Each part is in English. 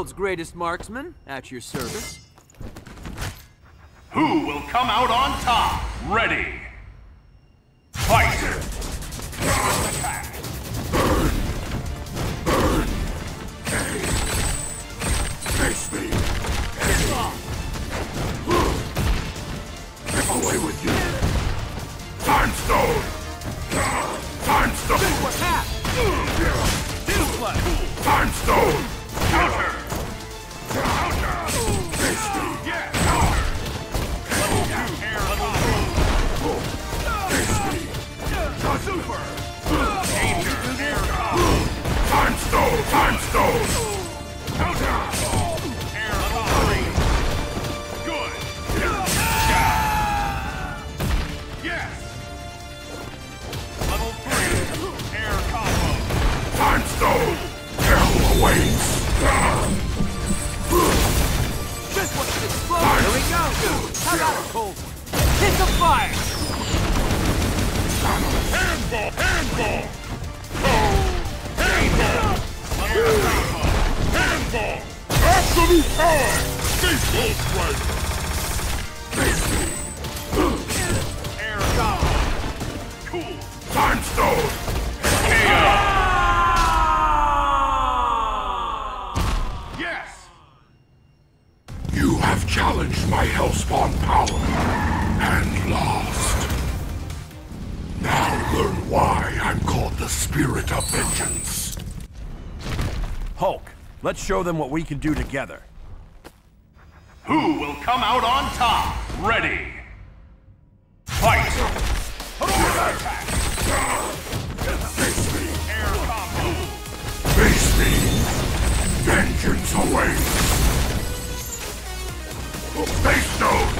world's greatest marksman, at your service. Who will come out on top? Ready. Hit the fire. Handball! Handball! Handball! Absolute power! Baseball strike! Air! Cool! Time stone! Yes! You have challenged my Hellspawn power lost. Now learn why I'm called the Spirit of Vengeance. Hulk, let's show them what we can do together. Who will come out on top? Ready! Fight! Face me! Air combo! Face me! Vengeance awaits! Space Stone!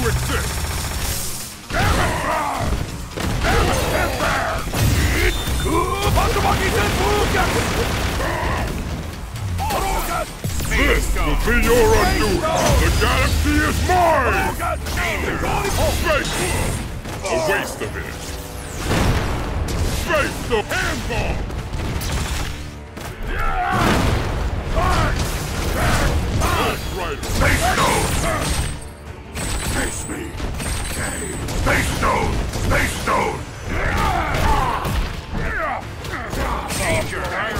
to exist! This will be your undoing! The galaxy is mine! Space! A waste of it! Space the handball! Space Stone! Face me! Space Stone! Space Stone! Danger! Air combo!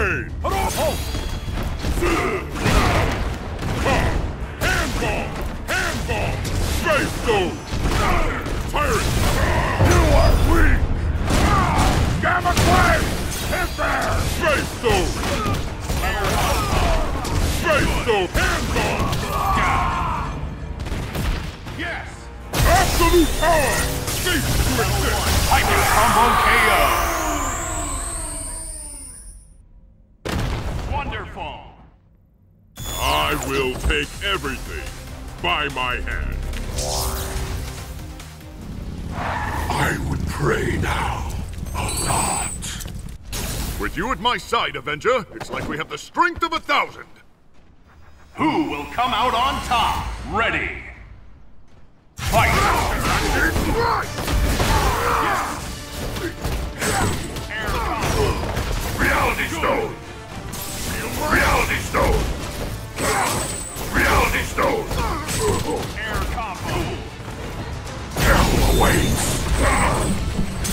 Is mine! Handball! Handball! Space Stone! By my hand. I would pray now. A lot. With you at my side, Avenger, it's like we have the strength of a thousand. Who will come out on top? Ready! Fight! Reality Stone! Reality Stone! Reality Stone! Air combo! Hell awaits!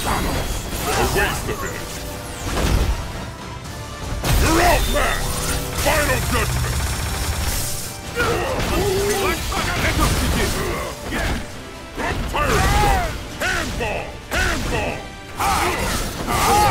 Thanos! A waste of it! You're out, man! Final judgment! Let us begin. Stone! Handball! Handball! Reality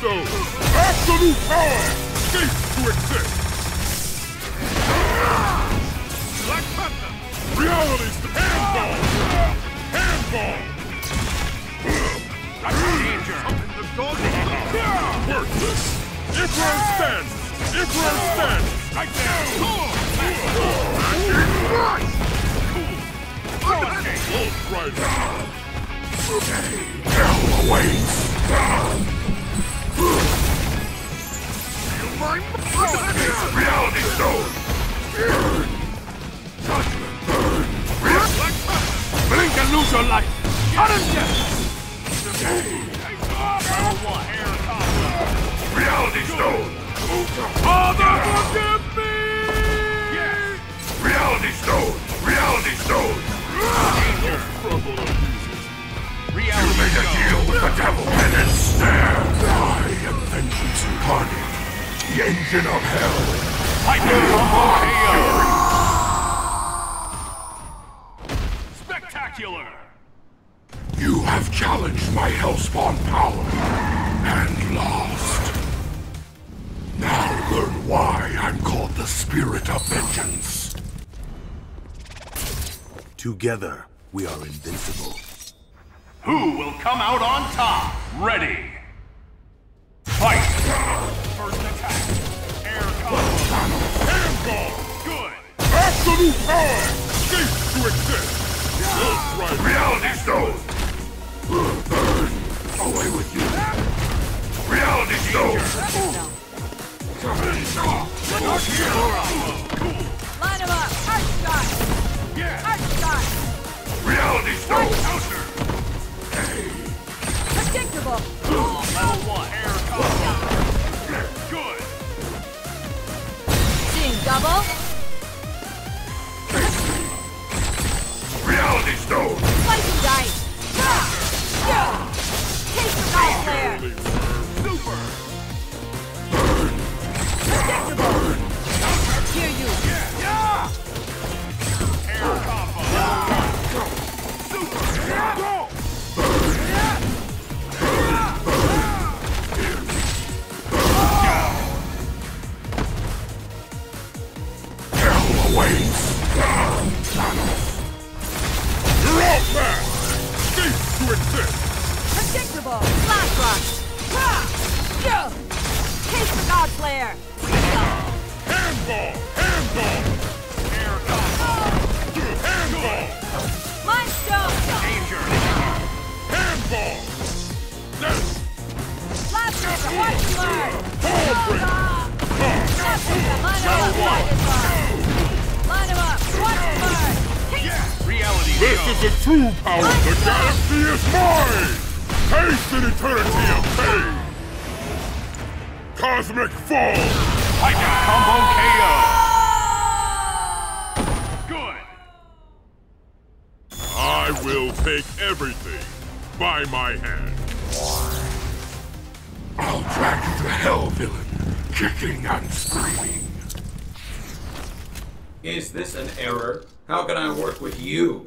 Absolute power! Cease to exist! Black Panther! Reality Stone! Handball! Handball! Danger! Worthless! Emperor stands! Emperor stands! Right there! Wolf Rider! Hell awaits! Reality Stone! Burn! Judgment burn! Blink and lose your life. Sudden death. Air! Reality Stone! Father, forgive me. Reality Stone! Reality Stone! Reality Make a deal with the devil and ensnare! I am vengeance incarnate! The engine of hell! Hyper combo KO! Spectacular! You have challenged my Hellspawn power and lost. Now learn why I'm called the Spirit of Vengeance. Together, we are invincible. Who will come out on top? Ready! Fight! First attack! Air combo! Handball! Good! Absolute power! Cease to exist! Wolf Rider! Reality Stone! Burn! Away with you! Reality Stone! Line him up! Heart shot! Yeah. Heart shot! Reality Stone! Counter! Predictable! Air combo! Good! Double? This is the true power! The galaxy is mine! Taste an eternity of pain! Cosmic Fall! Hyper combo KO! Good! I will take everything by my hand. I'll drag you to hell, villain, kicking and screaming. Is this an error? How can I work with you?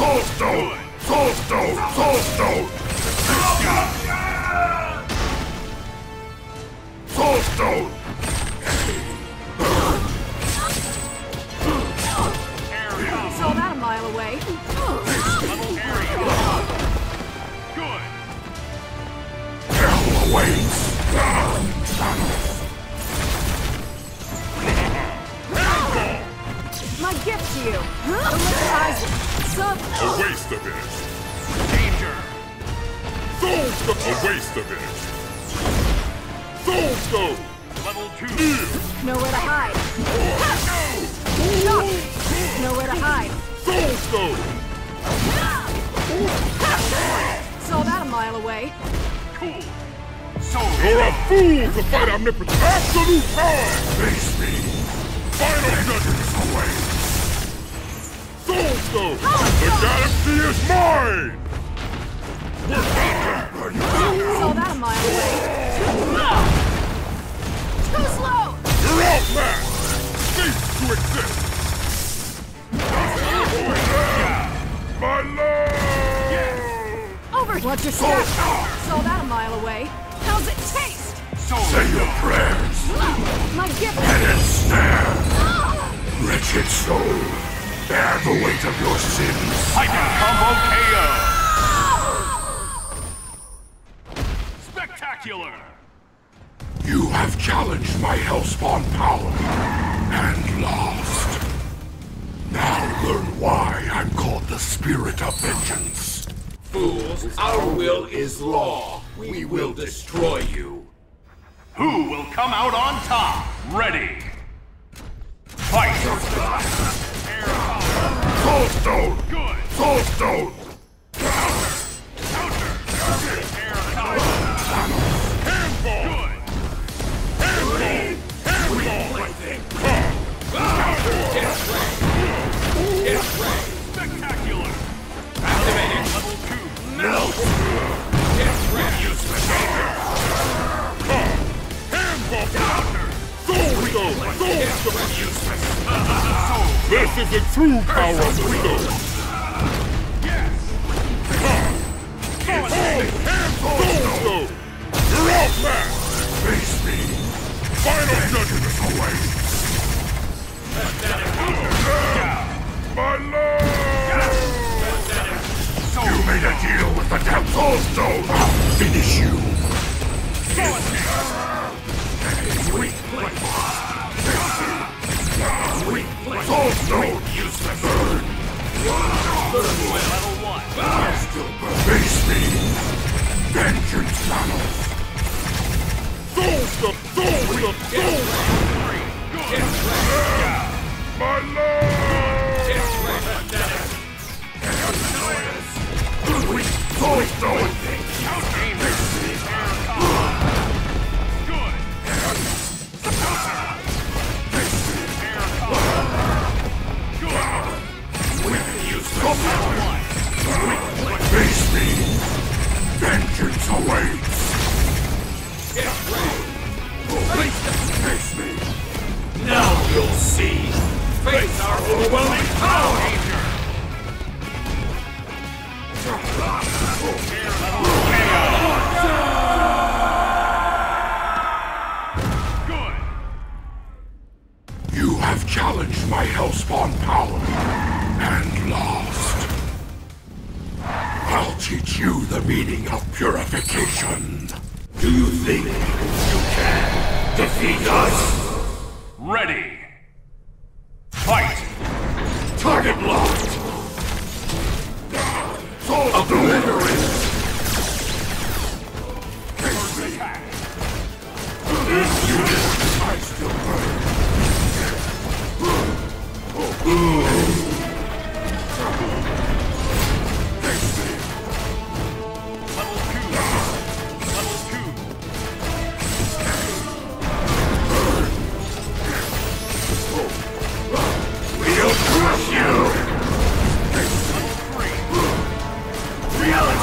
Soul Stone! Soul Stone! Soul to fight omnipotent absolute power! Face me! Final judgment away! Soul Stone! The galaxy is mine! Saw that a mile away. Too slow. You're outmatched! Cease to exist! My love! Over. Watch your step. Saw that a mile away. How's it taste? Say your prayers My gift. and ensnare! Wretched soul, bear the weight of your sins! Hyper Combo KO. Spectacular. You have challenged my Hellspawn power and lost. Now learn why I'm called the Spirit of Vengeance. Fools, our will is law. We will destroy you. Who will come out on top? Ready. Fight. Air power. Soul Stone! Good. Soul The true power. of Face me! Vengeance awaits! Face me! Now you'll see! Face our overwhelming power! You have challenged my Hellspawn power and lost. Teach you the meaning of purification. Do you think you can defeat us? Ready.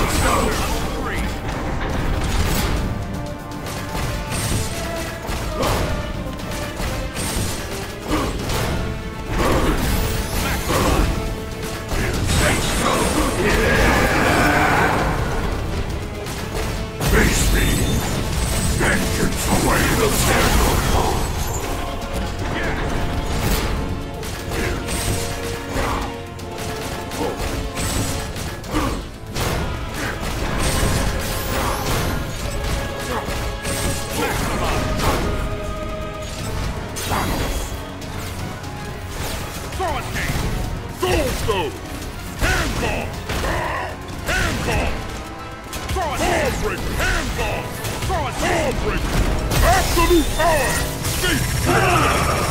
Let's go! absolute power!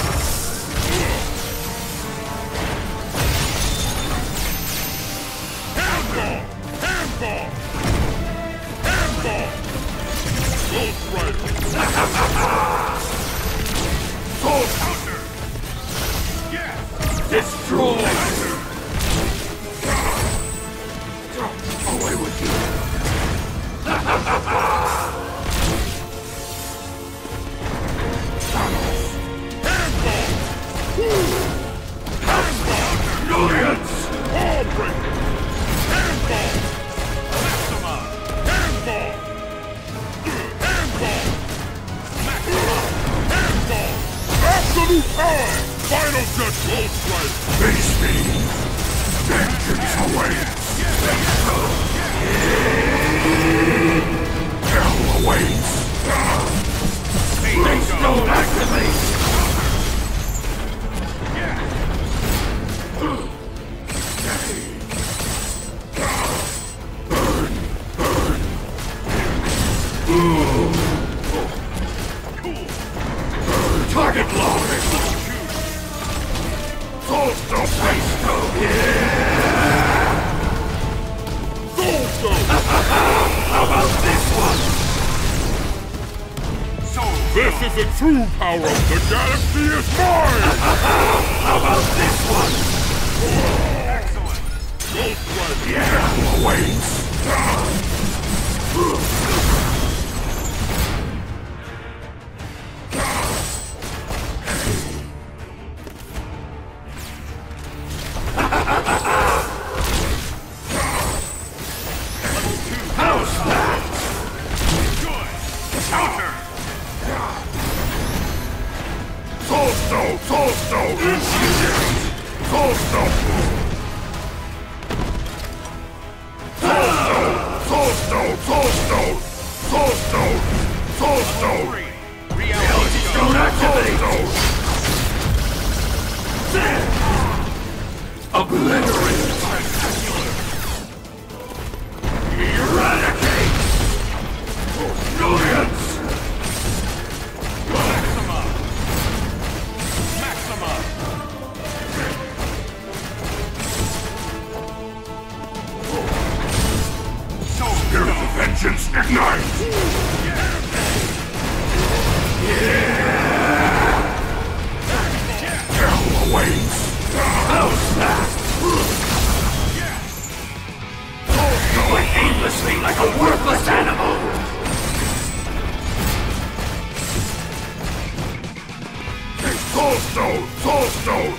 Soulstone! Soulstone!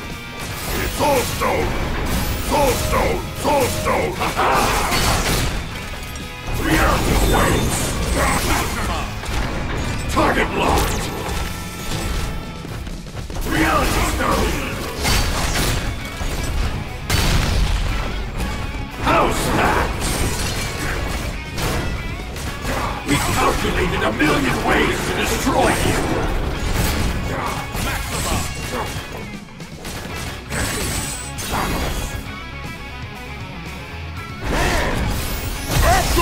Soulstone! Soulstone! Soulstone! we are the waves! Target locked! Reality Stone! House hacked! We calculated a million ways to destroy you!